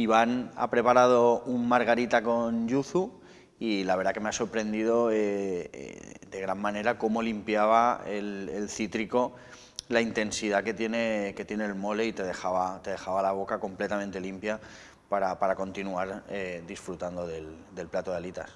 Iván ha preparado un margarita con yuzu y la verdad que me ha sorprendido eh, eh, de gran manera cómo limpiaba el, cítrico la intensidad que tiene, que tiene el mole y te dejaba, te dejaba la boca completamente limpia para, continuar eh, disfrutando del plato de alitas.